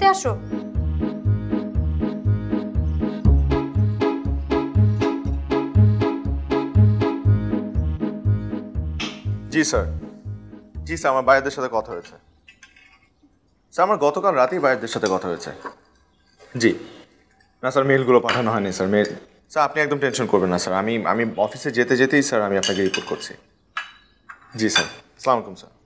খেতে আসো। জি, স্যার। জি, স্যার, আমার বাইরের সাথে কথা হয়েছে। স্যার, আমার গতকাল রাতেই বাইরের সাথে কথা হয়েছে। জি। না, স্যার মেলগুলো পাঠানো হয়নি, স্যার মেল স্যার, আপনি একদম টেনশন করবেন না, স্যার। আমি আমি অফিসে যেতে যেতেই, স্যার, আমি আপনাকে রিপোর্ট করছি। জি, স্যার। সালাম আলাইকুম, স্যার।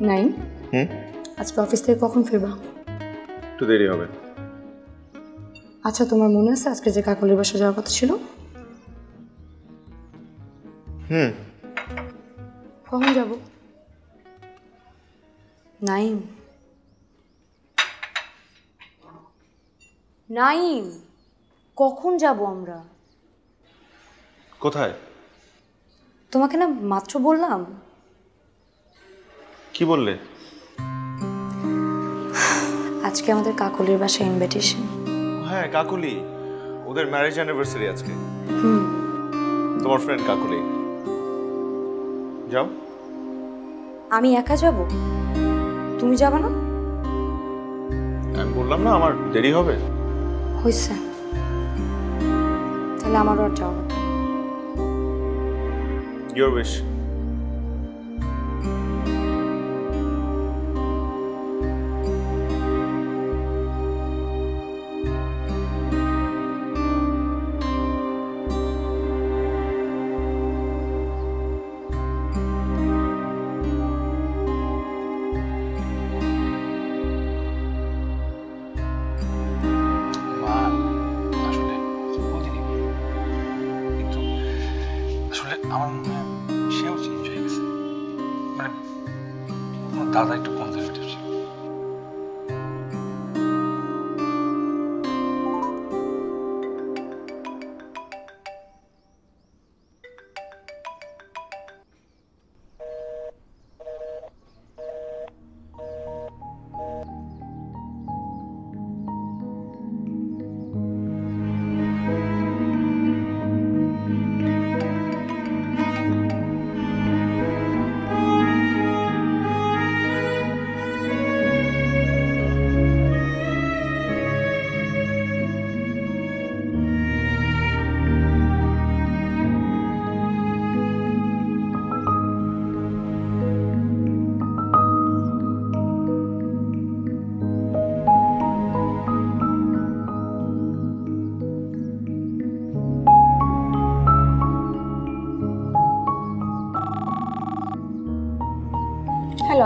নাইম হুম? আজকে অফিস থেকে কখন ফিরবা? একটু দেরি হবে। আচ্ছা তোমার মনে আছে আজকে যে কাকলির বাসা যাওয়ার কথা ছিল? হুম। কখন যাব? নাইম। নাইম কখন যাব আমরা? কোথায়? তোমাকে না মাত্র বললাম কি বললে? আজকে আমাদের কাকলির বাসায় ইনভিটেশন হ্যাঁ কাকুলি। ওদের ম্যারেজ অ্যানিভার্সারি আজকে। হুম। তোমার ফ্রেন্ড কাকুলি। যাও। আমি একা যাব? তুমি যাবে না? আমি বললাম না আমার দেরি হবে। হয়েছে তাহলে আমারও আর যাওয়া ইউর উইশ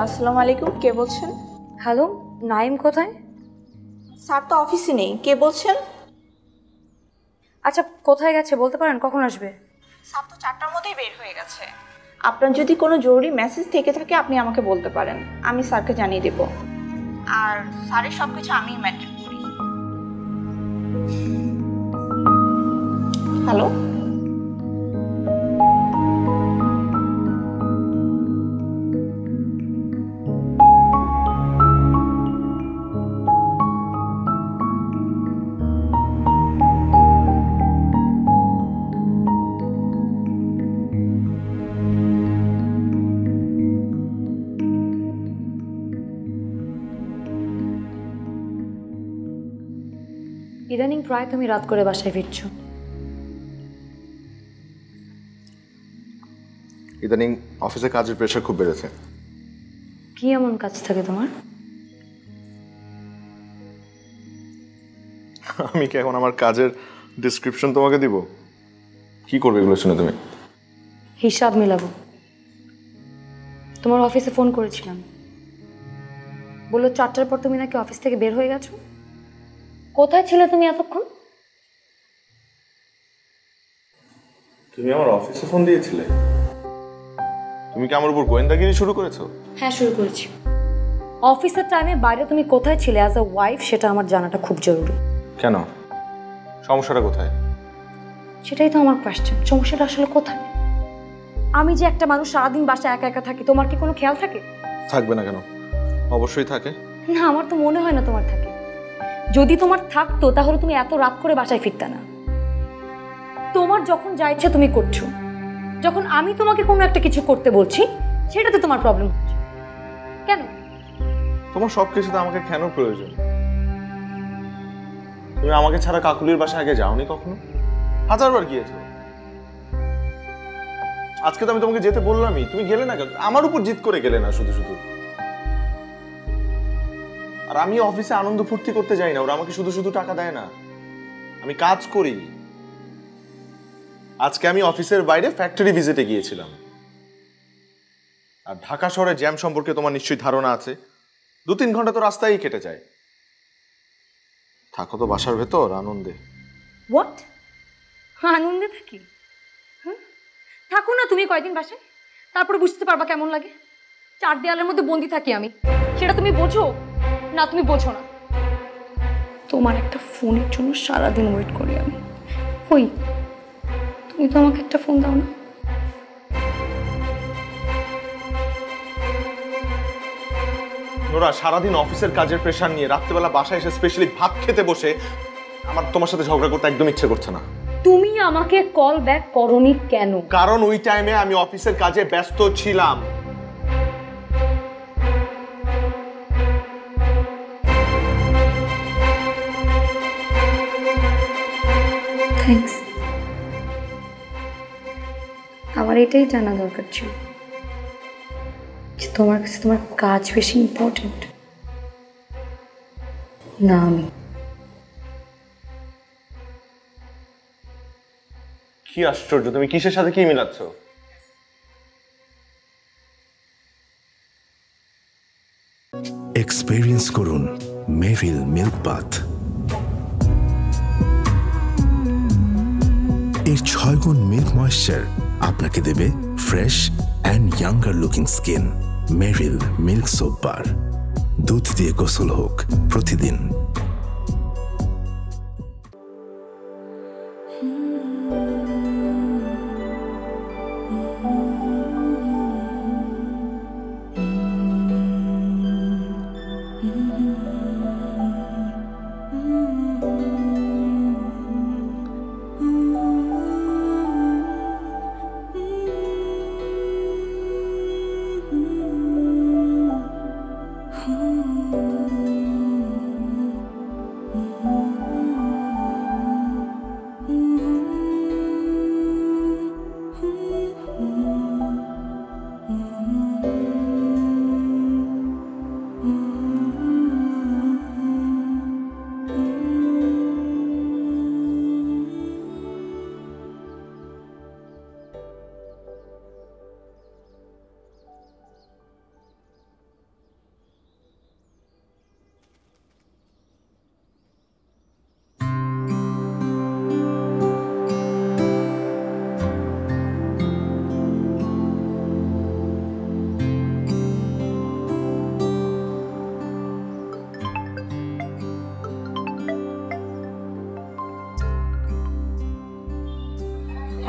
আসসালামু আলাইকুম কে বলছেন? হ্যালো নাইম কোথায়? স্যার তো অফিসে নেই কে বলছেন? আচ্ছা কোথায় গেছে বলতে পারেন কখন আসবে? স্যার তো চারটার মধ্যেই বের হয়ে গেছে। আপনার যদি কোনো জরুরি মেসেজ থেকে থাকে আপনি আমাকে বলতে পারেন আমি স্যারকে জানিয়ে দেব। আর স্যারের সব কিছু আমিই ম্যাট্রিক করি। হ্যালো? প্রায় তুমি রাত করে বাসায় ফিরছো। ইদানিং অফিসে কাজের প্রেশার খুব বেড়েছে। কি এমন কাজ থাকে তোমার? আমি কি এখন আমার কাজের ডিসক্রিপশন তোমাকে দিব? কি করবে এগুলো শুনে তুমি? হিসাব মেলাবো। তোমার অফিসে ফোন করেছিলাম। বলল চারটার পর তুমি নাকি অফিস থেকে বের হয়ে গেছো? কোথায় ছিলে তুমি এতক্ষণ? তুমি আমার অফিসে ফোন দিয়েছিলে। তুমি কি আমার উপর গোয়েন্দাগিরি শুরু করেছ? হ্যাঁ শুরু করেছি। অফিসের টাইমে বাইরে তুমি কোথায় ছিলে অ্যাজ আ ওয়াইফ সেটা আমার জানাটা খুব জরুরি। কেন? সমস্যাটা কোথায়? সেটাই তো আমার কোয়েশ্চেন সমস্যাটা আসলে কোথায়? আমি যে একটা মানুষ সারাদিন বাসায় একা একা থাকি তোমার কি কোনো খেয়াল থাকে? থাকবে না কেন? অবশ্যই থাকে। না আমার তো মনে হয় না তোমার থাকে। যদি তোমার থাকতো, তাহলে তুমি এত রাত করে বাসায় ফিরতে না। তোমার যখন যা ইচ্ছে তুমি করছ। যখন আমি তোমাকে কোনো একটা কিছু করতে বলছি, সেটাতে তোমার প্রবলেম হচ্ছে। কেন? তোমার সব কিছুতে আমাকে কেন প্রয়োজন? তুমি আমাকে ছাড়া কাকুলির বাসায় আগে যাওনি কখনো? হাজারবার গিয়েছো। আজকে তো আমি তোমাকে যেতে বললামই। তুমি গেলে না আমার উপর জিত করে গেলে না শুধু শুধু। আর আমি অফিসে আনন্দ ফুর্তি করতে যাই না, ওরা আমাকে শুধু শুধু টাকা দেয় না। আমি কাজ করি। আজকে আমি অফিসের বাইরে ফ্যাক্টরি ভিজিটে গিয়েছিলাম। আর ঢাকা শহরের জ্যাম সম্পর্কে তোমার নিশ্চয়ই ধারণা আছে। দু তিন ঘণ্টা তো রাস্তায় কেটে যায়। থাকো তো বাসার ভেতর, আনন্দে। হোয়াট আনন্দে থাকি? থাকো না তুমি কয়দিন বাসায়? তারপরে বুঝতে পারবা কেমন লাগে। চার দেয়ালের মধ্যে বন্দি থাকি আমি। সেটা তুমি বোঝো? না তুমি বোঝো না। তোমার একটা ফোনের জন্য সারাদিন ওয়েট করি আমি। ওই তুমি তো আমাকে একটা ফোন দাও না। নোরা সারাদিন অফিসের কাজের প্রেশার নিয়ে রাত্রেবেলা বাসায় এসে স্পেশালি ভাত খেতে বসে আমার তোমার সাথে ঝগড়া করতে একদম ইচ্ছে করছে না। তুমি আমাকে কল ব্যাক করনি কেন? কারণ ওই টাইমে আমি অফিসের কাজে ব্যস্ত ছিলাম। থ্যাঙ্কস আমার এটাই জানা দরকার ছিল যে তোমার কাছে তোমার কাজ বেশি ইম্পর্টেন্ট না আমি। কি আশ্চর্য তুমি কিসের সাথে কি মিলাচ্ছ? এক্সপেরিয়েন্স করুন মেভিল মিল্ক বাথ এর ছয় গুণ মিল্ক ময়েশ্চার আপনাকে দেবে fresh and younger looking skin, Meril milk soap bar. দুধ দিয়ে গোসল হোক, প্রতিদিন।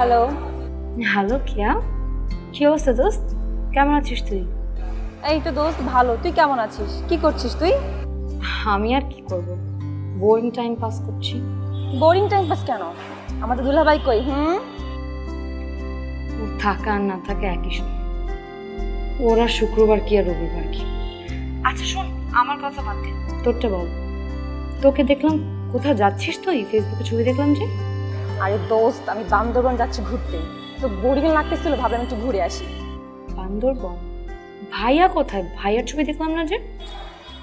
হ্যালো হ্যালো কিয়া কি অবস্থা দোস্ত? কেমন আছিস তুই? এই তো দোস্ত ভালো। তুই কেমন আছিস? কি করছিস তুই? আমি আর কি করব? বোরিং টাইম পাস করছি। বোরিং টাইম পাস কেন? আমাদের দুলাভাই কই হুম? ওর থাকা আর না থাকা একই সময় ওরা শুক্রবার কি আর রবিবার কি? আচ্ছা শোন আমার কথা বাদ দে। তোরটা বল। তোকে দেখলাম কোথাও যাচ্ছিস তুই? ফেসবুকে ছবি দেখলাম যে? আরে দোস্ত আমি বান্দরবন যাচ্ছি ঘুরতে। তো বোরিং লাগতেছিল ভাবলাম একটু ঘুরে আসি। বান্দরবন? ভাইয়া কোথায়? ভাইয়ার ছবি দেখলাম না যে?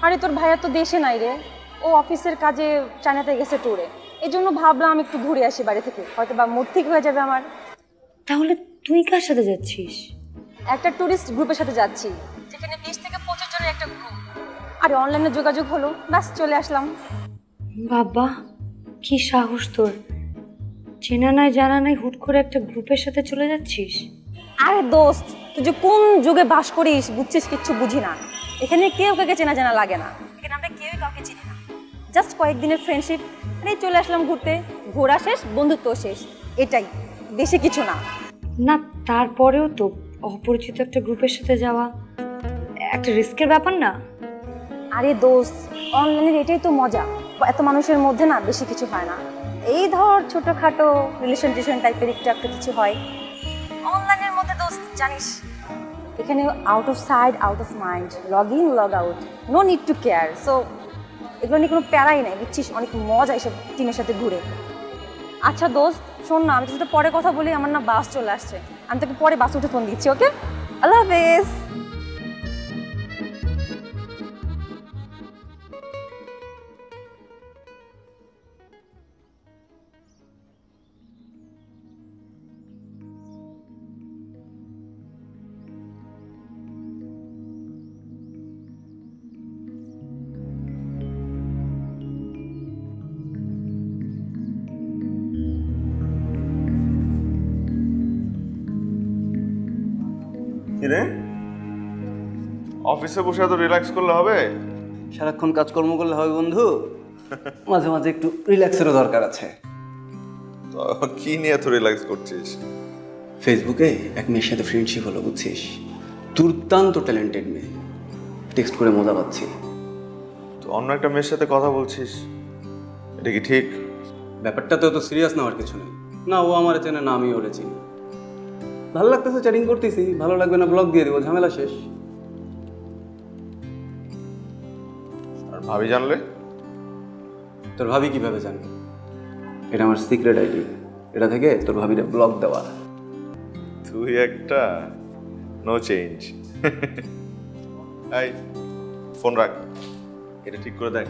আরে তোর ভাইয়া তো দেশে নাই রে। ও অফিসের কাজে চায়নাতে গেছে ট্যুরে এই জন্য ভাবলাম একটু ঘুরে আসি বাড়ি থেকে। হয়তো বা মুড ঠিক হয়ে যাবে আমার। তাহলে তুই কার সাথে যাচ্ছিস? একটা ট্যুরিস্ট গ্রুপের সাথে যাচ্ছি। যেখানে বিশ থেকে পঁচিশ জনের একটা গ্রুপ আরে অনলাইনে যোগাযোগ হলো। ব্যাস চলে আসলাম। বাবা কি সাহস তোর। চেনা নাই জানা নাই হুট করে একটা গ্রুপের সাথে চলে যাচ্ছিস? আরে দোস্ত তুই যে কোন যুগে বাস করিস বুঝছিস কিচ্ছু বুঝি না। এখানে কেউ কাউকে চেনা জানা লাগে না। এখানে আমরা কেউই কাউকে চিনি না। জাস্ট কয়েকদিনের ফ্রেন্ডশিপ এই চলে আসলাম ঘুরতে। ঘোরা শেষ বন্ধুত্ব শেষ। এটাই বেশি কিছু না। না তারপরেও তো অপরিচিত একটা গ্রুপের সাথে যাওয়া একটা রিস্কের ব্যাপার না? আরে দোস্ত অনলাইনের এটাই তো মজা। এত মানুষের মধ্যে না বেশি কিছু হয় না। এই ধর ছোটোখাটো রিলেশন টিলেশন টাইপের একটু একটা কিছু হয়। অনলাইনের মধ্যে দোস্ত, জানিস, এখানে out of side out of mind log in log out no need to care so এগুলো নিয়ে কোনো প্যারাই নাই, বুঝছিস? অনেক মজা এসব টিমের সাথে ঘুরে। আচ্ছা দোস্ত, শোন না, আমি সাথে পরে কথা বলি, আমার না বাস চলে আসছে। আমি তোকে পরে বাস উঠে ফোন দিচ্ছি ওকে আল্লাহ হাফেজ কি রে অফিসে বসে এত রিল্যাক্স করলে হবে? সারাক্ষণ কাজকর্ম করলে হবে বন্ধু। মাঝে মাঝে একটু রিল্যাক্সেরও দরকার আছে। তো কি নিয়ে এত রিল্যাক্স করছিস? ফেসবুকে এক মেয়ের সাথে ফ্রেন্ডশিপ হলো বুঝছিস? দুর্দান্ত ট্যালেন্টেড মেয়ে। টেক্সট করে মজা পাচ্ছি। তো অন্য একটা মেয়ের সাথে কথা বলছিস? এটা কি ঠিক? ব্যাপারটা তো এত সিরিয়াস নেওয়ার কিছু নেই। না ও আমার চেনে না আমি ওরে চিনি। ভালো লাগতেছে চ্যাটিং করতেছি ভালো লাগবে না ব্লগ দিয়ে দেবো ঝামেলা শেষ। আর ভাবি জানলে? তোর ভাবি কীভাবে জানবে এটা আমার সিক্রেট আইডি এটা থেকে তোর ভাবিটা ব্লগ দেওয়া। তুই একটা নো চেঞ্জ এই ফোন রাখ। এটা ঠিক করে দেখ।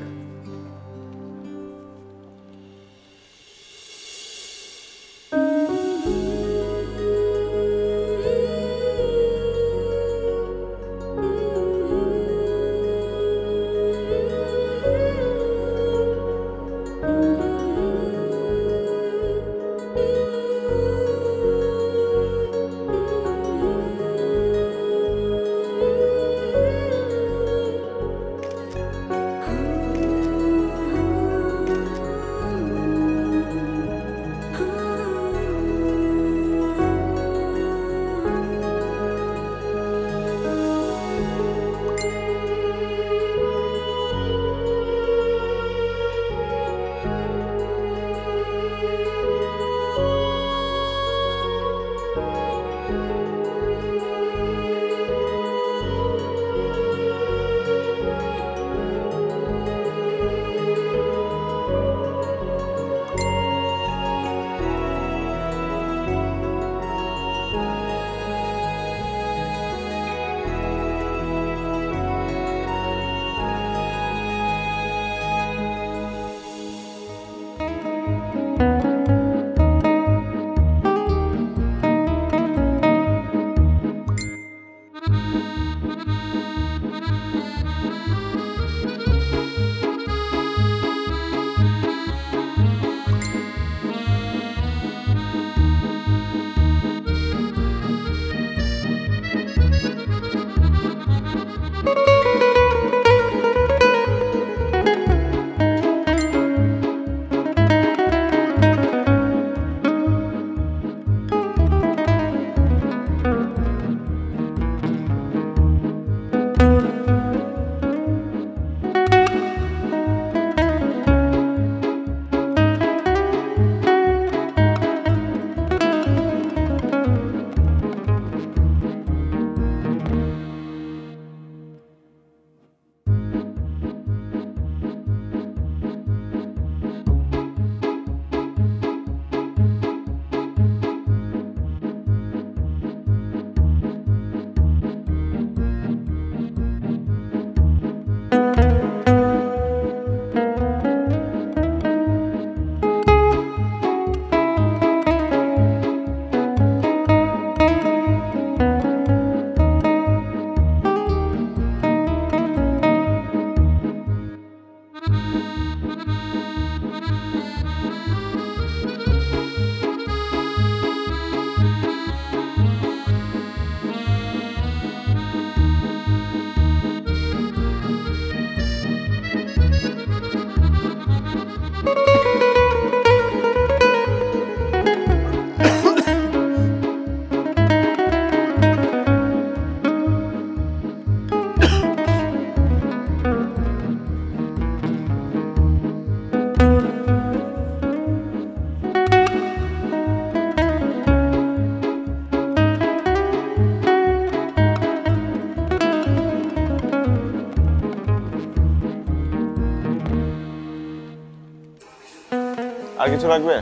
কিছু লাগবে?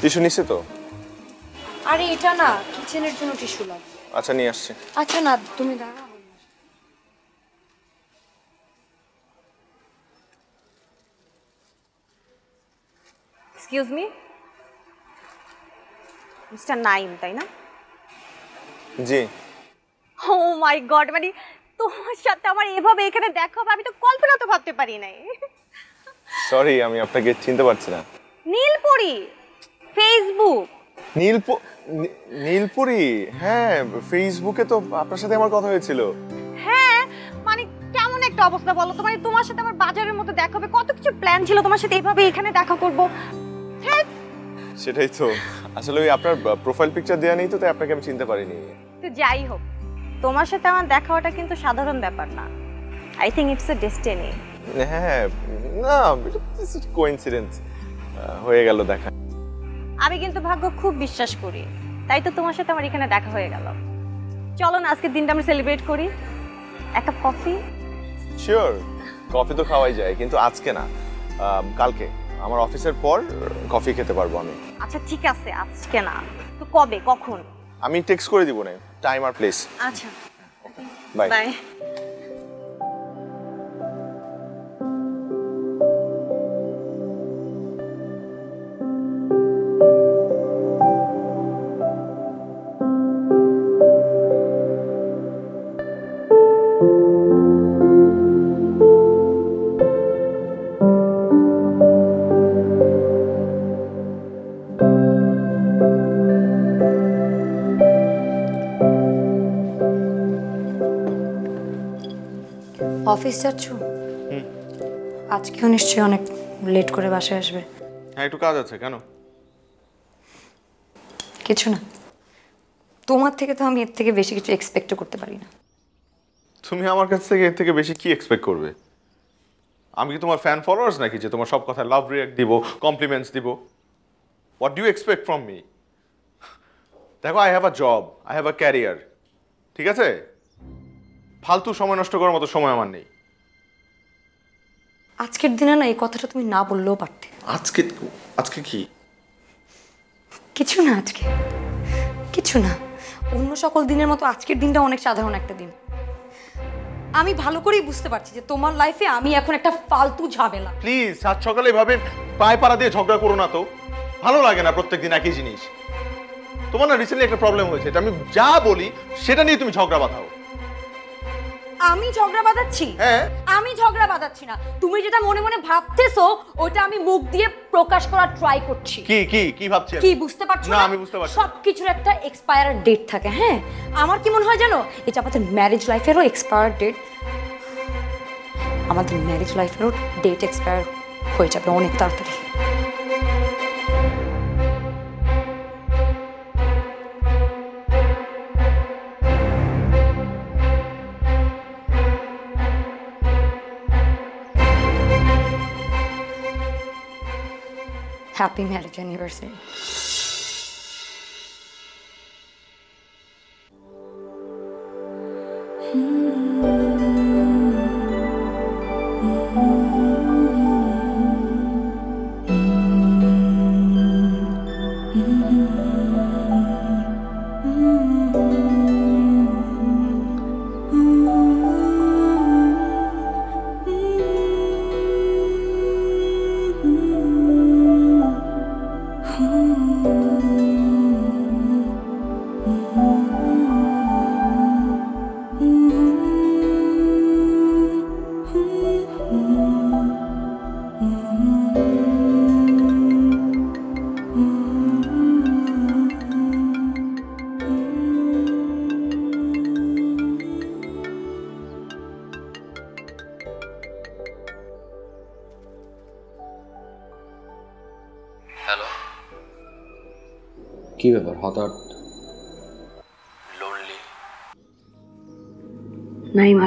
টিস্যু নিচ্ছে তো? আরে এটা না কিচেনের জন্য টিস্যু লাগবে। আচ্ছা নিয়ে আসছি। আচ্ছা না তুমি দাঁড়াও এক্সকিউজ মি মিস্টার নাইম তাই না? জি। ও মাই গড মানে তোমার সাথে আমার এভাবে এখানে দেখা হবে আমি তো কল্পনা তো ভাবতে পারি নাই। সরি আমি আপনাকে চিনতে পারছি না। নীলপরি ফেসবুক নীলপ নী- নীলপুরি? হ্যাঁ ফেসবুকে তো আপনার সাথে আমার কথা হয়েছিল। হ্যাঁ মানে কেমন একটা অবস্থা বলো তো? মানে তোমার সাথে আমার বাজারের মধ্যে দেখা হবে। কত কিছু প্ল্যান ছিল তোমার সাথে? এইভাবে এখানে দেখা করব। হ্যাঁ। সেটাই তো। আসলে ওই আপনার প্রোফাইল পিকচার দেওয়া নেই তো তাই আপনাকে আমি চিনতে পারিনি। তো যাই হোক তোমার সাথে আমার দেখা হওয়াটা কিন্তু সাধারণ ব্যাপার না। I think it's a destiny হ্যাঁ না কোইন্সিডেন্স হয়ে গেল দেখা। আমি কিন্তু ভাগ্য খুব বিশ্বাস করি তাই তো তোমার সাথে আমার এখানে দেখা হয়ে গেল। চলো না আজকের দিনটা আমরা সেলিব্রেট করি। এক কাপ কফি শিওর কফি তো খাওয়াই যায় কিন্তু আজকে না কালকে। আমার অফিসের পর কফি খেতে পারব আমি। আচ্ছা ঠিক আছে আজকে না। তো কবে কখন? আমি টেক্সট করে দিব না টাইম আর প্লেস আচ্ছা। বাই বাই অফিস যাচ্ছ? আজকেও নিশ্চয়ই অনেক লেট করে বাসায় আসবে। হ্যাঁ একটু কাজ আছে কেন? কিছু না। তোমার থেকে তো আমি এর থেকে বেশি কিছু এক্সপেক্টও করতে পারি না। তুমি আমার কাছ থেকে এর থেকে বেশি কি এক্সপেক্ট করবে? আমি কি তোমার ফ্যান ফলোয়ার্স নাকি যে তোমার সব কথায় লাভ রিয়াক্ট দিব কমপ্লিমেন্টস দিব? What do expect from me দেখো I have a job I have a career ঠিক আছে? ফালতু সময় নষ্ট করার মতো সময় আমার নেই। আজকের দিনে না এই কথাটা তুমি না বললেও পারতে। আজকে আজকে কি? কিছু না আজকে। কিছু না। অন্য সকল দিনের মতো আজকের দিনটা অনেক সাধারণ একটা দিন। আমি ভালো করেই বুঝতে পারছি যে তোমার লাইফে আমি এখন একটা ফালতু ঝামেলা। প্লিজ সাত সকালে এভাবে পায়ে পাড়া দিয়ে ঝগড়া করো না তো। ভালো লাগে না প্রত্যেকদিন একই জিনিস। তোমার না রিসেন্টলি একটা প্রবলেম হয়েছে এটা আমি যা বলি সেটা নিয়ে তুমি ঝগড়া বাঁধাও। আমি ঝগড়া বাঁধাচ্ছি? হ্যাঁ। আমি ঝগড়া বাঁধাচ্ছি না। তুমি যেটা মনে মনে ভাবতেছো ওটা আমি মুখ দিয়ে প্রকাশ করার ট্রাই করছি। কি কি কি ভাবছি কি বুঝতে পারছ না আমি বুঝতে পারছি না। সব কিছুর একটা এক্সপায়ার ডেট থাকে হ্যাঁ? আমার কি মনে হয় জানো? এটা আমাদের ম্যারেজ লাইফেরও এক্সপায়ার ডেট আমাদের ম্যারেজ লাইফেরও ডেট এক্সপায়ার হয়ে যাবে অনেক তাড়াতাড়ি। হ্যাপি ম্যারেজ অ্যানিভার্সারি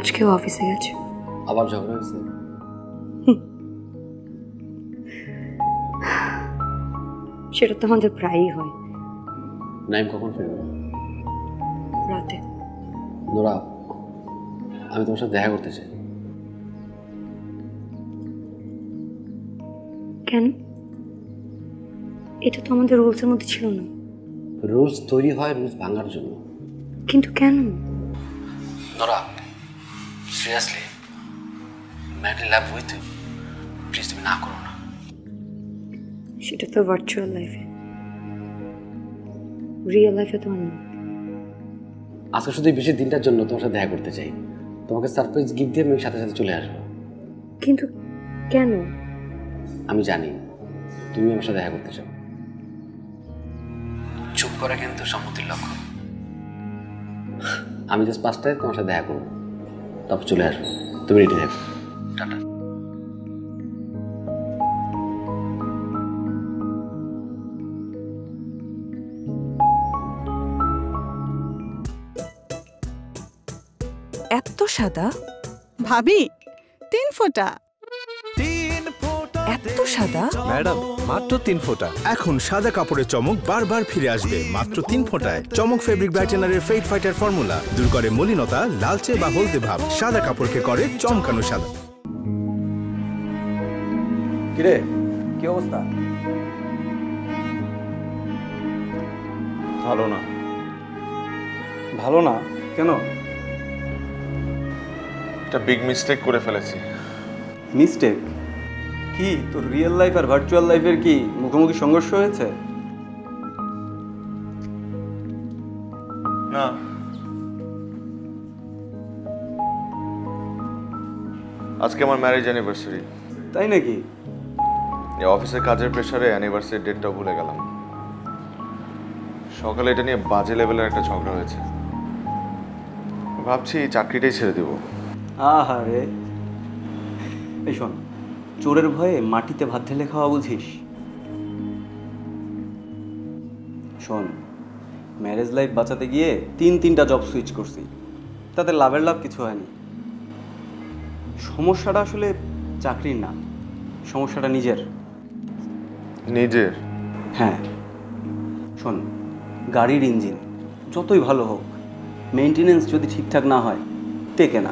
আজকেও অফিসে গেছে। আবার ঝগড়া হয়েছে? সেটা তো আমাদের প্রায়ই হয়। নাইম কখন ফিরবে? রাতে। নোরা আমি তোমার সাথে দেখা করতে চাই। কেন? এটা তো আমাদের রুলসের মধ্যে ছিল না। রুলস তৈরি হয় রুলস ভাঙার জন্য। কিন্তু কেন? Nora seriously madly love with you please তুমি না করো না সেটা তো ভার্চুয়াল লাইফে রিয়েল লাইফে তো না আজকে শুধু বিশেষ দিনটার জন্য তোমার সাথে দেখা করতে চাই। তোমাকে সারপ্রাইজ গিফট দিয়ে আমি সাথে সাথে চলে আসব। কিন্তু কেন? আমি জানি। তুমি আমার সাথে দেখা করতে চাও। চুপ করা কিন্তু সম্মতির লক্ষ্য আমি জাস্ট পাঁচটায় তোমার সাথে দেখা করব। তারপর চলে আসব। তুমি রেডি থাকো। টাটা। এত সাদা? ভাবি তিন ফোঁটা। সাদা? ম্যাডাম মাত্র তিন ফোঁটা। এখন সাদা কাপড়ের চমক বারবার ফিরে আসবে মাত্র তিন ফোঁটায়। চমক ফেব্রিক ব্রাইটেনারের ফেইট ফাইটার ফর্মুলা দূর করে মলিনতা লালচে বা হলদে ভাব সাদা কাপড়কে করে চমকানো সাদা। কিরে কি অবস্থা? ভালো না। ভালো না? কেন? একটা বিগ মিস্টেক করে ফেলেছি। মিস্টেক কি? তোর রিয়েল লাইফ আর ভার্চুয়াল লাইফের কি মুখোমুখি সংঘর্ষ হয়েছে? না। আজকে আমার ম্যারেজ অ্যানিভার্সারি তাই নাকি? এই অফিসের কাজের প্রেশারে অ্যানিভার্সারি ডেটটা ভুলে গেলাম। সকালে এটা নিয়ে বাজে লেভেলের একটা ঝগড়া হয়েছে। ভাবছি চাকরিটাই ছেড়ে দেবো। আহারে। এই শোন চোরের ভয়ে মাটিতে ভাত ঢেলে খাওয়া বুঝিস? শোন ম্যারেজ লাইফ বাঁচাতে গিয়ে তিন তিনটা জব সুইচ করছি। তাতে লাভের লাভ কিছু হয়নি। সমস্যাটা আসলে চাকরির না সমস্যাটা নিজের। নিজের? হ্যাঁ। শোন গাড়ির ইঞ্জিন যতই ভালো হোক মেনটেনেন্স যদি ঠিকঠাক না হয় টেকে না।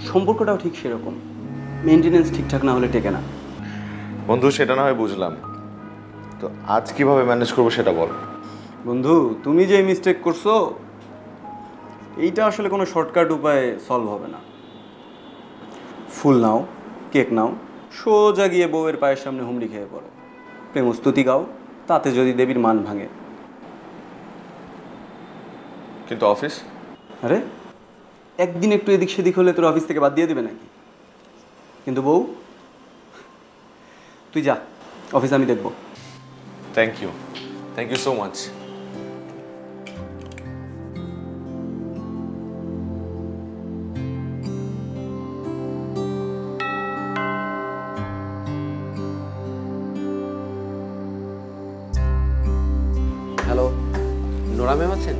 সম্পর্কটাও ঠিক সেরকম। মেনটেনেন্স ঠিকঠাক না হলে টেকে না। বন্ধু সেটা না হয় বুঝলাম। তো আজ কীভাবে ম্যানেজ করব সেটা বল। বন্ধু তুমি যে মিস্টেক করছ এইটা আসলে কোনো শর্টকাট উপায়ে সলভ হবে না। ফুল নাও কেক নাও সোজা গিয়ে বউয়ের পায়ের সামনে হুমড়ি খেয়ে পড়ো। প্রেমস্তুতি গাও তাতে যদি দেবীর মান ভাঙে। কিন্তু অফিস? আরে একদিন একটু এদিক সেদিক হলে তোর অফিস থেকে বাদ দিয়ে দেবে নাকি? কিন্তু বউ তুই যা অফিস আমি দেখব। Thank you thank you so much hello Nora ma'am আছেন?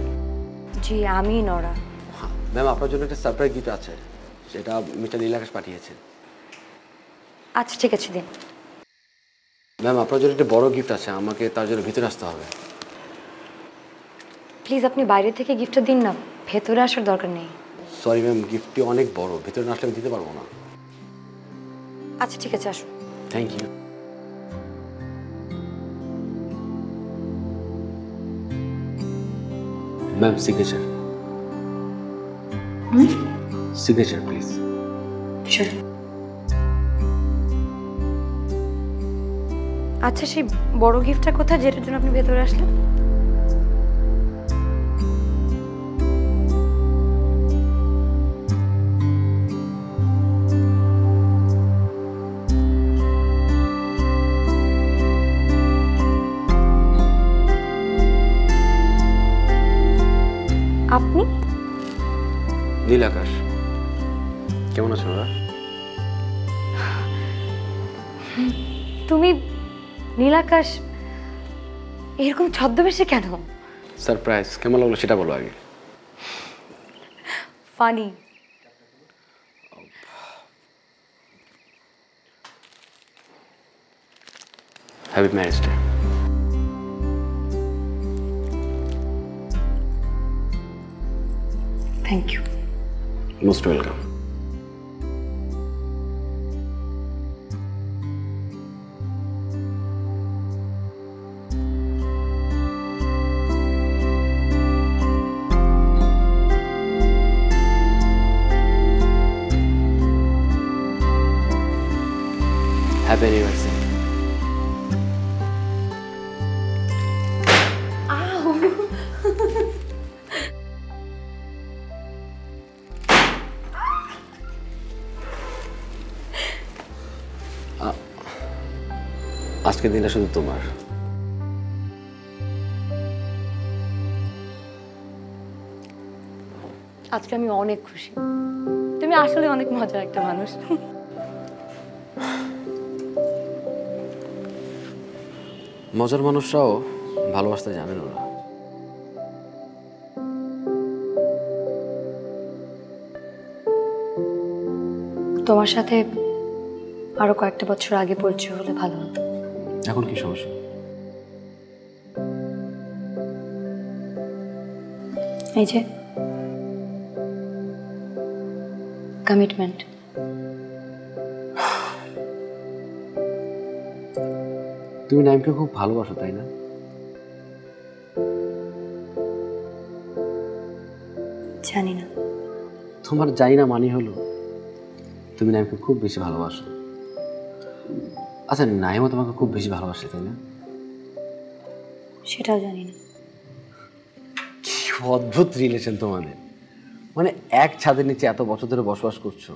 জি আমি নরা। হ্যাঁ ম্যাম আপনার জন্য একটা সারপ্রাইজ গিফট আছে সেটা মিস্টার নীলাকাশ পাঠিয়েছেন। আচ্ছা ঠিক আছে দিন। ম্যাম আপনার জন্য একটা বড় গিফট আছে আমাকে তার জন্য ভিতরে আসতে হবে। প্লিজ আপনি বাইরে থেকে গিফটটা দিন না ভেতরে আসার দরকার নেই। সরি ম্যাম গিফটটি অনেক বড় ভেতরে না আসলে আমি দিতে পারব না। আচ্ছা ঠিক আছে আসুন। Thank you ma'am signature signature please Sure. আচ্ছা সেই বড় গিফটটা কোথায়? যেটার জন্য আপনি ভেতরে আসলেন? আপনি? নীল আকাশ কেমন আছো তুমি নীলাকাশ এরকম ছদ্মবেশে কেন? সারপ্রাইজ কেমন লাগল সেটা বলো আগে। Funny. Happy marriage day thank you most welcome আজকের দিনটা শুধু তোমার। আজকে আমি অনেক খুশি। তুমি আসলে অনেক মজার একটা মানুষ। মজার মানুষরাও ভালোবাসতে জানেন ওরা। তোমার সাথে আরও কয়েকটা বছর আগে পরিচয় হলে ভালো হতো। এখন কি সমস্যা? এই যে। কমিটমেন্ট তুমি নাইমকে খুব ভালোবাসো তাই না? জানি না। তোমার জানি না মানি হলো তুমি নাইমকে খুব বেশি ভালোবাসো। আচ্ছা নাইমও তোমাকে খুব বেশি ভালোবাসে তাই না? সেটাও জানি না। কি অদ্ভুত রিলেশন তোমাদের। মানে এক ছাদের নিচে এত বছর ধরে বসবাস করছ।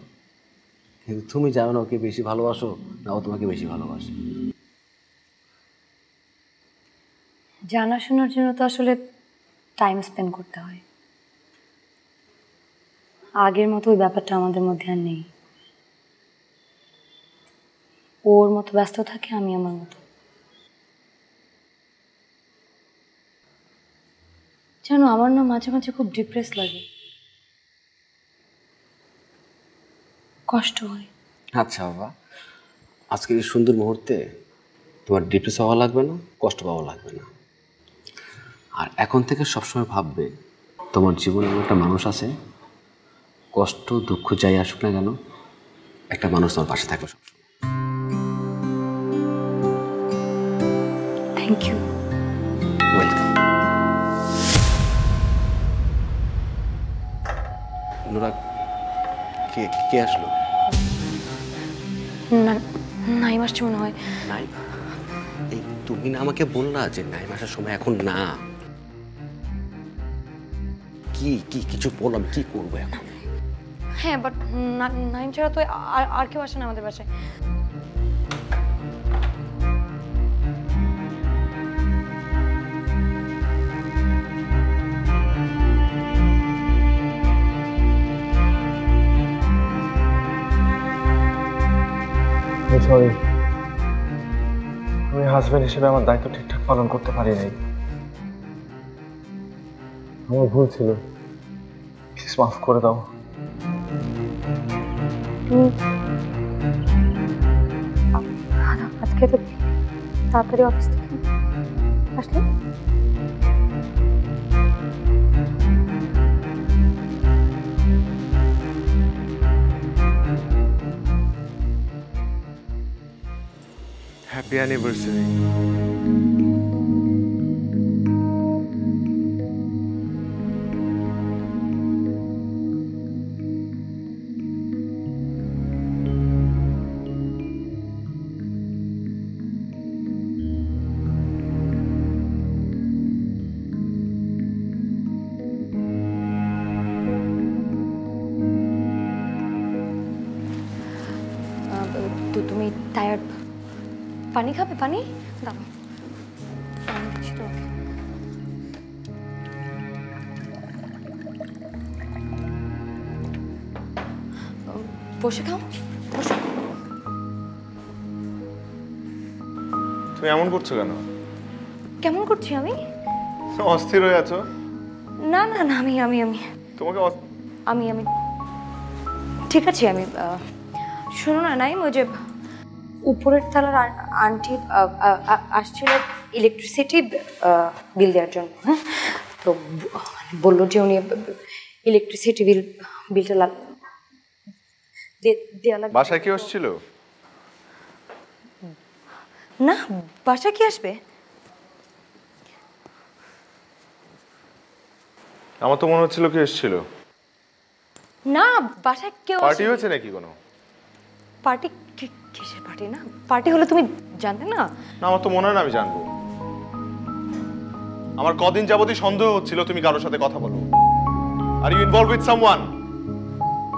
কিন্তু তুমি জানো না ওকে বেশি ভালোবাসো না ও তোমাকে বেশি ভালোবাসে। জানাশোনার জন্য তো আসলে টাইম স্পেন্ড করতে হয়। আগের মতো ওই ব্যাপারটা আমাদের মধ্যে আর নেই। ওর মতো ব্যস্ত থাকে, আমি আমার মতো। জানো, আমার না মাঝে মাঝে খুব ডিপ্রেস লাগে। কষ্ট হয়। আচ্ছা বাবা, আজকের এই সুন্দর মুহূর্তে তোমার ডিপ্রেস হওয়া লাগবে না, কষ্ট পাওয়া লাগবে না। আর এখন থেকে সবসময় ভাববে, তোমার জীবনে এমন একটা মানুষ আছে, কষ্ট দুঃখ যাই আসুক না কেন, একটা মানুষ তোমার পাশে থাকবে সবসময়। থ্যাংক ইউ ওয়েলকাম নোরা কে কে আসলো? না নাইম আসছে মনে হয়। নাই এই তুমি না আমাকে বললা যে নাইম আসার সময় এখন না। কি কি কিছু বললাম কি করব এখন? হ্যাঁ বাট নাইম ছাড়া তো আর আর কেউ আসে না আমাদের বাসায়। সরি আমি হাজব্যান্ড হিসেবে আমার দায়িত্ব ঠিকঠাক পালন করতে পারি নাই। আমার ভুল ছিল। প্লিজ মাফ করে দাও। আজকে তো তাড়াতাড়ি অফিস হ্যাপি অ্যানিভার্সারি পানি। উম, বসে খাও। বসো। তুমি এমন করছ কেন? কেমন করছি আমি? অস্থির হয়ে আছো? না না না আমি আমি আমি। তোমাকে আমি আমি ঠিক আছে আমি শোনো না নাই ওই যে উপরের তলার আন্টি আসছিল ইলেকট্রিসিটি বিল দেওয়ার জন্য হ্যাঁ? তো বলল যে উনি ইলেকট্রিসিটি বিল বিলটা লাগ বাসায় কি আসছিল? না বাসা কি আসবে? আমার তো মনে হচ্ছিল কি এসেছিল। না বাসায় কেউ পার্টি হয়েছে নাকি কোনো? পার্টি কিসের কিসের পার্টি না? পার্টি হলে তুমি জানতে না? না আমার তো মনে হয় না আমি জানব। আমার কদিন যাবতই সন্দেহ হচ্ছিল তুমি কারোর সাথে কথা বলো। Are you involve with someone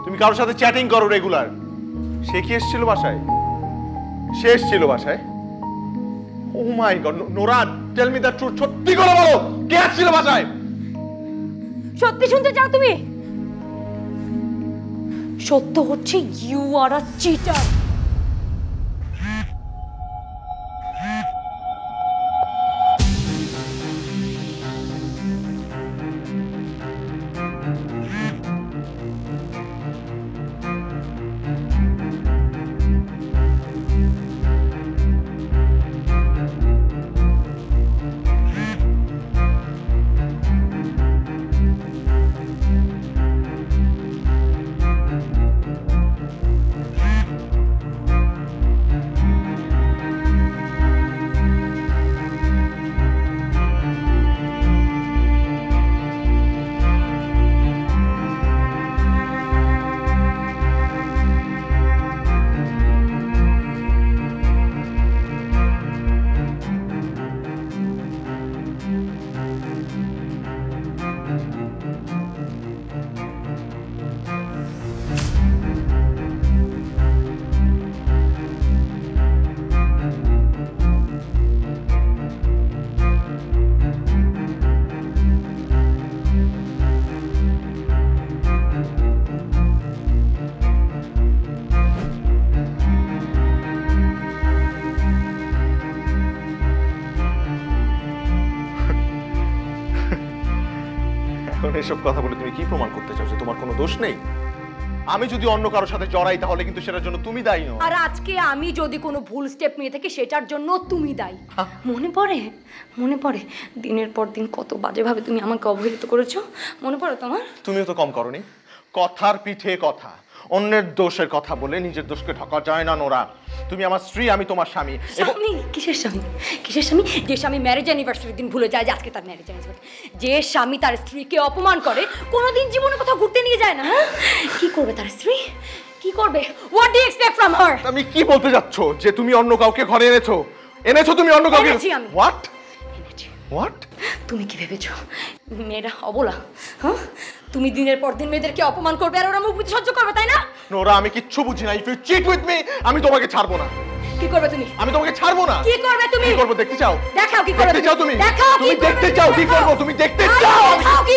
তুমি কারোর সাথে চ্যাটিং করো রেগুলার সে কি এসেছিল বাসায়? সে এসেছিল বাসায়? ও my god Nora tell me the truth সত্যি করে বলো কে আসছিল বাসায়? সত্যি শুনতে চাও তুমি? সত্য হচ্ছে ইউ আর আ চিটার এসব কথা বলে তুমি কি প্রমাণ করতে চাও যে তোমার কোনো দোষ নেই? আমি যদি অন্য কারোর সাথে জড়াই তাহলে কিন্তু সেটার জন্য তুমি দায়ী নও। আর আজকে আমি যদি কোনো ভুল স্টেপ নিয়ে থাকি সেটার জন্য তুমি দায়ী। মনে পড়ে? মনে পড়ে? দিনের পর দিন কত বাজেভাবে তুমি আমাকে অবহেলিত করেছ? মনে পড়ে তোমার? তুমিও তো কম করনি। কথার পিঠে কথা। অন্যের দোষের কথা বলে নিজের দোষকে ঢাকা যায় না নোরা। তুমি আমার স্ত্রী আমি তোমার স্বামী। স্বামী? কিসের স্বামী? কিসের স্বামী? যে স্বামী ম্যারেজ অ্যানিভার্সারির দিন ভুলে যায় যে আজকে তার ম্যারেজ অ্যানিভার্সারি যে স্বামী তার স্ত্রীকে অপমান করে কোনোদিন জীবনে কোথাও ঘুরতে নিয়ে যায় না হ্যাঁ? কি করবে তার স্ত্রী? কি করবে? What do expect from her আমি কি বলতে যাচ্ছ যে তুমি অন্য কাউকে ঘরে এনেছো? এনেছো তুমি অন্য কাউকে? হোয়াট হোয়াট তুমি কি ভেবেছো? মেয়েরা অবলা হ্যাঁ? তুমি দিনের পর দিন মেয়েদেরকে অপমান করবে আর ওরা মুখ বুঝে সহ্য করবে তাই না? নোরা আমি কিচ্ছু বুঝি না। If you cheat with me আমি তোমাকে ছাড়বো না। কি করবে তুমি? আমি তোমাকে ছাড়বো না। কি করবে তুমি? কি করব দেখতে চাও? দেখাও কি করবে দেখতে চাও তুমি? দেখাও তুমি দেখতে চাও কি। করব তুমি? দেখতে চাও আমি- দেখাও কি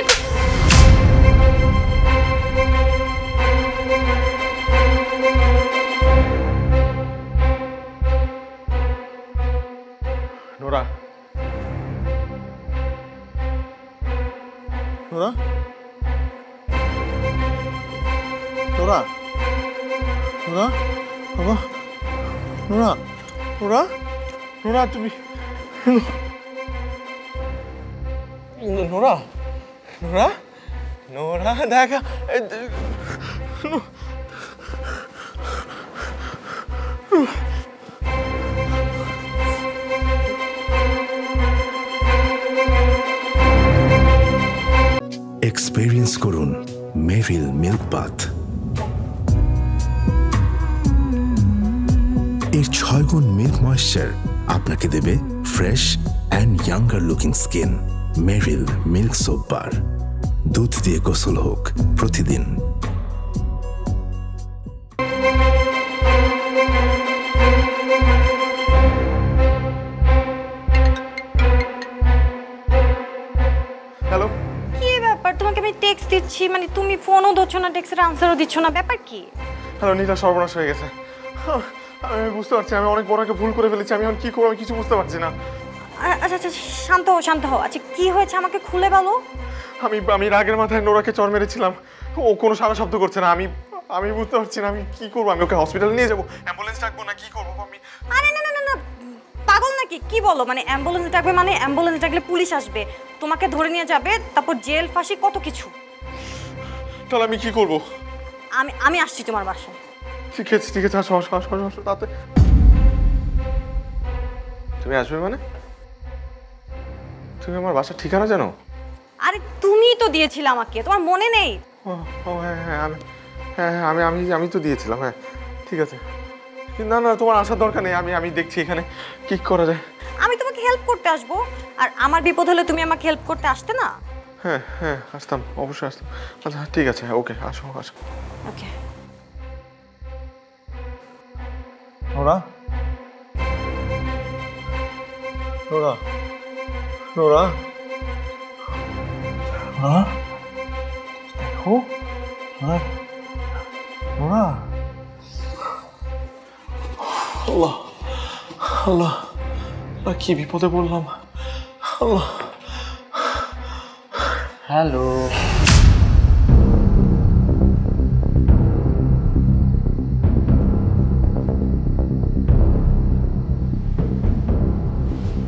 নোরা। নোরা? নোরা নোরা বাবা নোরা নোরা নোরা তুমি নোরা নোরা নোরা দেখা এক্সপেরিয়েন্স করুন মেরিল মিল্ক বাথ এর ছয় গুণ মিল্ক ময়েশ্চার আপনাকে দেবে fresh and younger looking skin Meril milk soap bar. দুধ দিয়ে গোসল হোক প্রতিদিন। হ্যালো কি ব্যাপার? তোমাকে আমি টেক্সট দিচ্ছি মানে তুমি ফোনও ধরছো না টেক্সটের আনসারও দিচ্ছ না ব্যাপার কি? হ্যালো নীলা সর্বনাশ হয়ে গেছে। আমি বুঝতে পারছি আমি অনেক বড় একটা ভুল করে ফেলেছি আমি এখন কি করব আমি কিছু বুঝতে পারছি না। আচ্ছা আচ্ছা শান্ত হও শান্ত হও। আচ্ছা কি হয়েছে আমাকে খুলে বলো? আমি আমি রাগের মাথায় নোরাকে চর মেরেছিলাম। ও কোনো সারা শব্দ করছে না আমি আমি বুঝতে পারছি না আমি কি করব আমি ওকে হসপিটালে নিয়ে যাব? অ্যাম্বুলেন্স ডাকবো না কি করব আমি আরে না না না না পাগল নাকি? কি বলো? মানে অ্যাম্বুলেন্স ডাকবে মানে অ্যাম্বুলেন্স ডাকলে পুলিশ আসবে তোমাকে ধরে নিয়ে যাবে তারপর জেল ফাঁসি কত কিছু? তাহলে আমি কি করব? আমি আমি আসছি তোমার বাসায়। ঠিক আছে ঠিক আছে আসো আসো আসো আসো, তাতে। তুমি আসবে মানে? তুমি আমার বাসার ঠিকানা জানো? আরে তুমিই তো দিয়েছিলে আমাকে তোমার মনে নেই? ও ও হ্যাঁ হ্যাঁ আমি হ্যাঁ হ্যাঁ আমি আমি আমি তো দিয়েছিলাম হ্যাঁ ঠিক আছে। না না তোমার আসার দরকার নেই আমি আমি দেখছি এখানে কি করা যায়। আমি তোমাকে হেল্প করতে আসব আর আমার বিপদ হলে তুমি আমাকে হেল্প করতে আসতে না? হ্যাঁ হ্যাঁ আসতাম অবশ্যই আসতাম। আচ্ছা ঠিক আছে ওকে আসো আসো। Okay Nora. Nora. Nora. Nora? দেখো। নোরা। নোরা। আল্লাহ। আল্লাহ। কি বিপদে বললাম আল্লাহ। হ্যালো।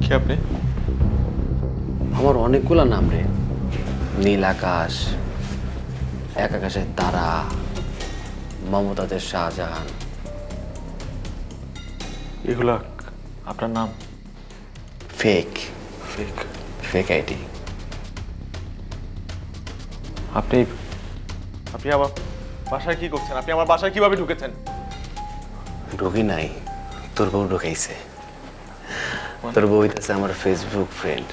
কি আপনি। আমার অনেকগুলো নাম রে। নীল আকাশ এক আকাশের তারা মমতাজের শাহজাহান। এগুলা আপনার নাম? ফেক। ফেক। Fake ID. আপনি আপনি আমার বাসায় কি করছেন? আপনি আমার বাসায় কীভাবে ঢুকেছেন? ঢুকি নাই তোর বউ ঢুকাইছে। তোর বউ হইতেছে আমার ফেসবুক ফ্রেন্ড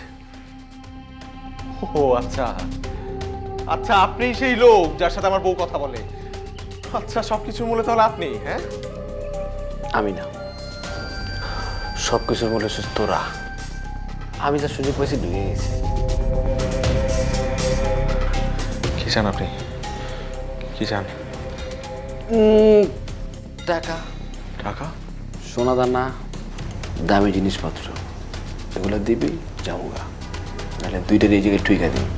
ও আচ্ছা। আচ্ছা আপনি সেই লোক যার সাথে আমার বউ কথা বলে। আচ্ছা সবকিছুর মূলে তাহলে আপনি হ্যাঁ? আমি না। সব কিছুর মূল্য হচ্ছে তোরা। আমি যা সুযোগ পাইছি ঢুকে গেছি। কি চান আপনি? কি চান? উম, টাকা। টাকা? সোনা দানা দামি জিনিসপত্র। এগুলো দিবি যাব গা নাহলে দুইটার এই জায়গায় ঠিকা দিবি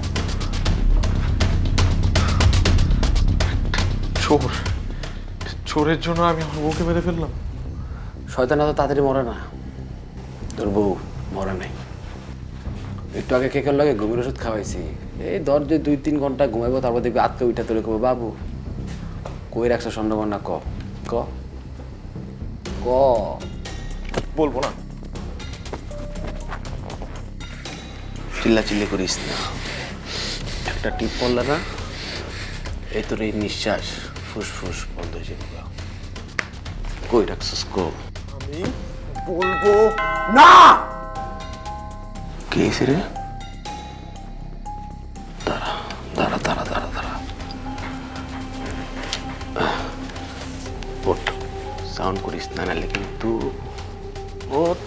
চোর চোরের জন্য আমি আমার বউকে মেরে ফেললাম। শয়তান তো তাড়াতাড়ি মরে না। তোর বউ মরে নাই। একটু আগে কেকের লাগে ঘুমের ওষুধ খাওয়াইছি। এই ধর যে দুই তিন ঘণ্টা ঘুমাইবো তারপর দেখবি আজকে উঠা তোলে কবে বাবু কই রাখছো স্বর্ণকন্যা ক। ক। ক। বলব না। চিল্লা চিল্লি করিস না। একটা টিপ পড়লে না এই তোর এই নিঃশ্বাস ফুসফুস বন্ধ হয়ে যাবে। কই রাখছিস কো? আমি বলব না! কে রে? দাঁড়া দাঁড়া দাঁড়া দাঁড়া দাঁড়া। ওঠ। সাউন্ড করিস না নাহলে কিন্তু ওঠ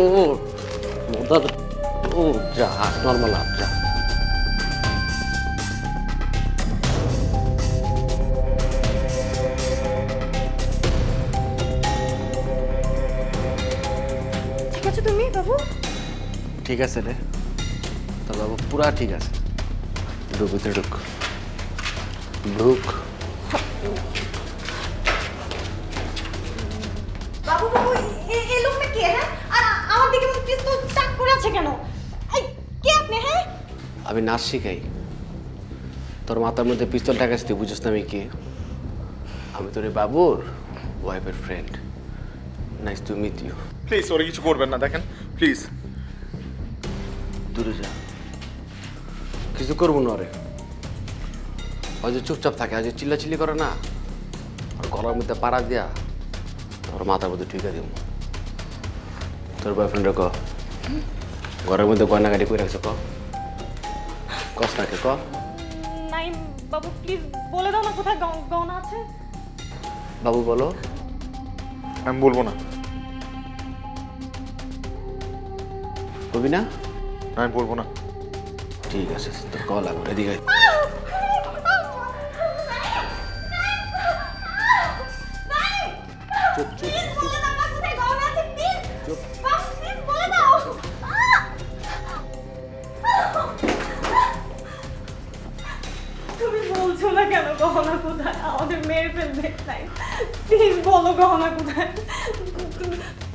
ওঠ মোটা ও যা নর্মাল আপ যা। ঠিক আছে তুমি বাবু? ঠিক আছে রে। তো বাবু পুরা ঠিক আছে। ঢুক ভিতরে ঢুক। ঢুক। আমি নাচ শিখাই। তোর মাথার মধ্যে পিস্তল টাকা তুই বুঝিস না আমি কে। আমি তোর বাবুর ওয়াইফের friend nice to meet you please ওরা কিছু করবেন না দেখেন। প্লিজ দূরে যা। কিছু করব না রে ওই যে চুপচাপ থাকে আজ চিল্লাচিল্লি করে না? আর গলার মধ্যে পাড়া দিয়া তোর মাথার মধ্যে ঠিকা দিব। তোর বয়ফ্রেন্ড ক। ঘরের মধ্যে গয়নাগাড়ি করে রাখছো ক। কস নাকি ক? নাই বাবু প্লিজ বলে দাও না কোথায় গহ- গহনা আছে। বাবু বলো। আমি বলব না। কবি না? আমি বলব না। ঠিক আছে তোর কল আমার এদিকে প্লিজ বলো গহনা কোথায়?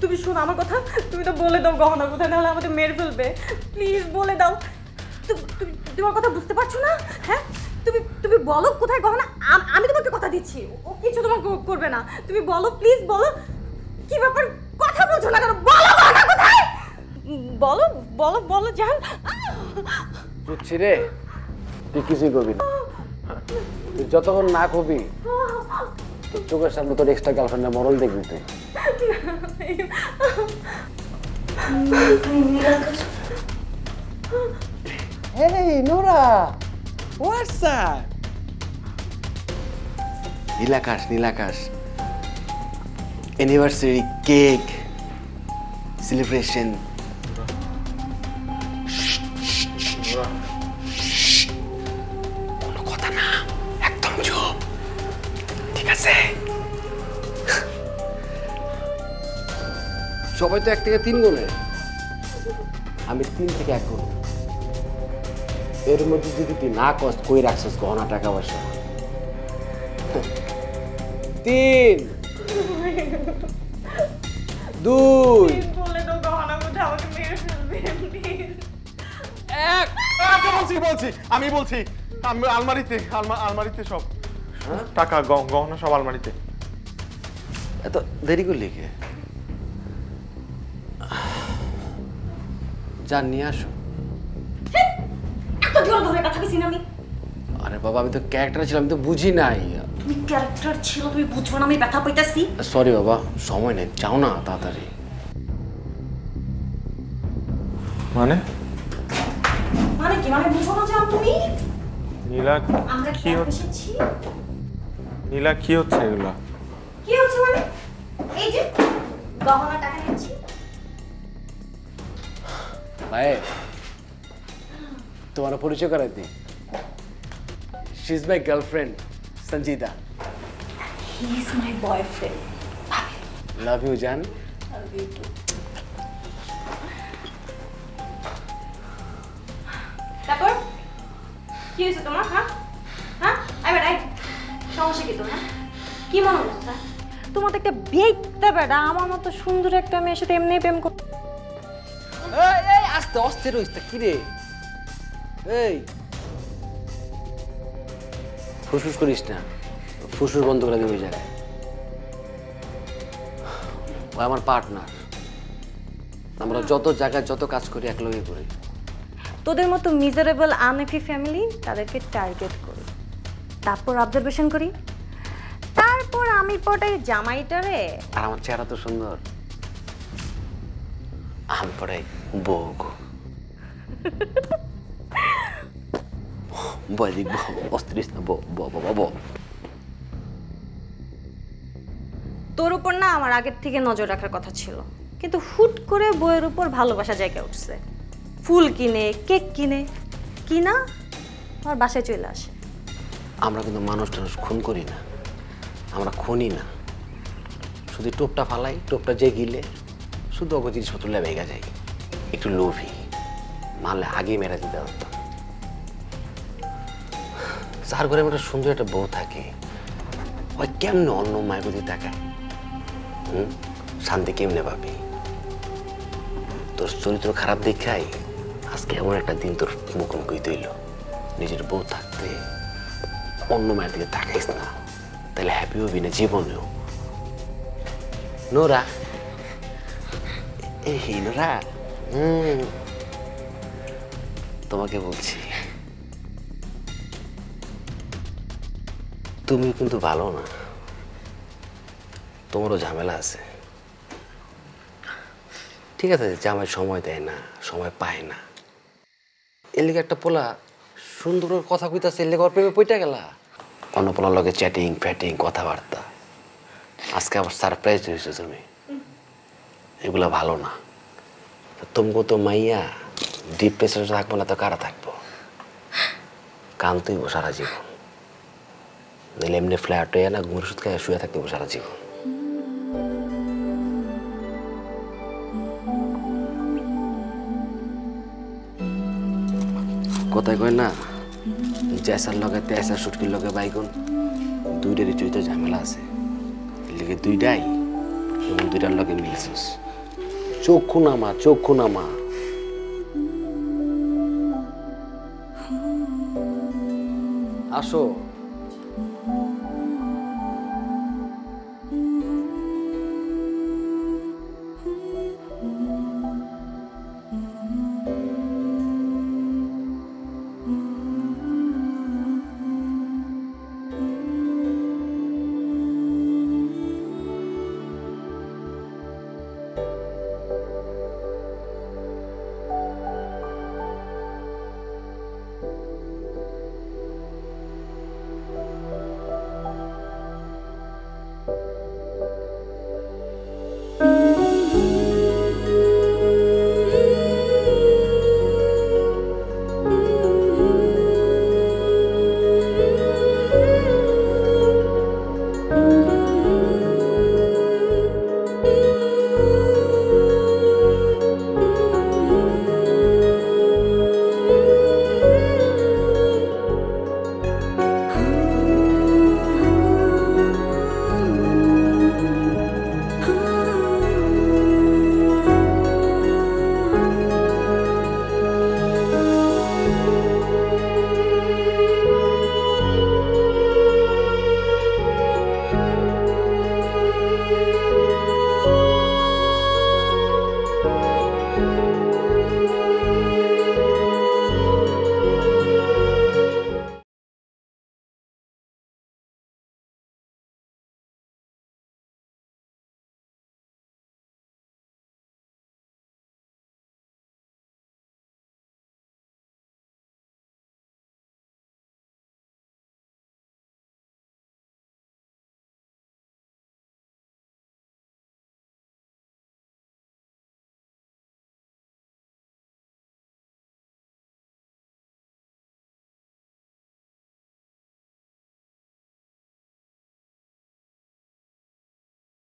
তুমি- শোনো আমার কথা, তুমি তো বলে দাও গহনা কোথায়, নাহলে আমাদের মেরে ফেলবে। প্লিজ বলে দাও। তুমি তুমি আমার কথা বুঝতে পারছ না? হ্যাঁ? তুমি তুমি বলো কোথায় গহনা? আম- আমি তোমাকে কথা দিচ্ছি। ও কিছু তোমাকে করবে না। তুমি বলো প্লিজ বলো। কি ব্যাপার? কথা বলছো না কেন? বলো গহনা কোথায়? বলো বলো বলো, জান। বুঝছি রে তুই কিছুই করবি না। তুই যতক্ষণ না কবি তোর চোখের সামনে তোর এক্সট্রা গার্লফ্রেন্ডের মরণ দেখবি তুই Hey, Nora! What's up? Nilakash Nilakash anniversary cake celebration সবাই তো এক থেকে তিন গুণে আমি তিন থেকে এক গুণ এর মধ্যে যদি তুই না কষ্ট কই রাখছিস গহনা টাকা পয়সা? তিন। দুই। আচ্ছা, বলছি বলছি। আমি বলছি আমি আলমারিতে আলমা- আলমারিতে সব টাকা গ- গহনা সব আলমারিতে। এত দেরি করলি কে? যা নিয়ে আসো। এত জোর ধরে কথা কইছি না আমি। আরে বাবা আমি তো ক্যারেক্টার ছিলাম আমি তো বুঝি নাই। তুমি ক্যারেক্টার ছিল তুমি বুঝব না আমি ব্যথা পাইতাছি। সরি বাবা সময় নেই যাও না তাড়াতাড়ি। মানে? মানে কি মানে বুঝো না যে আমি তুমি? নীলা কি হচ্ছে? নীলা কি হচ্ছে এগুলা? কি হচ্ছে মানে? এই যে গহনা টাকা নিচ্ছি ভাই তোমার পরিচয় করাই দিই। She is my girlfriend Sanjita he is my boyfriend love you জান তারপর? কি হয়েছে তোমার হ্যাঁ? হ্যাঁ? আই বেটা সমস্যা কি তোমার? কি মনে হচ্ছে হ্যাঁ? তোমার তো একটা বিয়েতে বেটা আমার মতো সুন্দর একটা মেয়ের সাথে এমনি প্রেম কর এই এই আস্তে অস্থির হইস কি রে এই ফুসফুস করিস না ফুসফুস বন্ধ করে দেবে ওই জায়গায় ও আমার পার্টনার আমরা যত জায়গায় যত কাজ করি একলগে করি তোদের মতো মিজারেবল আনএফি ফ্যামিলি তাদেরকে টার্গেট করি তারপর অবজারভেশন করি তারপর আমি পটাই জামাইটারে আর আমার চেহারা তো সুন্দর। আমি পড়াই। বউ বয় দিক অস্থির না বো বো বো বো তোর উপর না আমার আগের থেকে নজর রাখার কথা ছিল। কিন্তু হুট করে বইয়ের উপর ভালোবাসা জায়গা উঠছে। ফুল কিনে কেক কিনে কিনা আমার বাসায় চলে আসে। আমরা কিন্তু মানুষ টানুষ খুন করি না। আমরা খুনি না। শুধু টোপটা ফালাই টোপটা যে গিলে শুধু অগো জিনিসপত্র লেবেগা যাই একটু লোভী। মারলে আগে মেরে দিতে পারতাম। যার ঘরে একটা সুন্দর একটা বউ থাকে। ওই কেমনে অন্য মায়ের প্রতি তাকায়? হুম? শান্তি কেমনে পাবি? তোর চরিত্র খারাপ দেখাই আজকে এমন একটা দিন তোর মুখোমুখি তৈল নিজের বউ থাকতে অন্য মায়ের দিকে তাকাইস না। তাহলে হ্যাপি হবি না জীবনেও? নোরা? এই নোরা। তোমাকে বলছি তুমি কিন্তু ভালো না। তোমারও ঝামেলা আছে। ঠিক আছে জামাই সময় দেয় না, সময় পায় না। এর লিগে একটা পোলা, সুন্দর কথা কইতাছে এর লিগে ওর প্রেমে পইটা গেলা। অন্য পোলার লগে চ্যাটিং ফ্যাটিং কথাবার্তা। আজকে আবার সারপ্রাইজ হয়েছে তুমি। এগুলা ভালো না। তোমাকে তো মাইয়া ডিপ প্রেশারে থাকব না তো কারা থাকব কান্তই সারা জীবন নাহলে এমনি ফ্ল্যাট হয়ে না ঘুমের ওষুধ খায় শুয়ে থাকতে সারা জীবন কোথায় কয় না জেসার লগে তেসার সুটকির লগে বাইগুন দুইটারই চৈত ঝামেলা আছে লিগে দুইটাই এবং দুইটার লগে মিলছিস চক্ষু নামা চক্ষু আসো।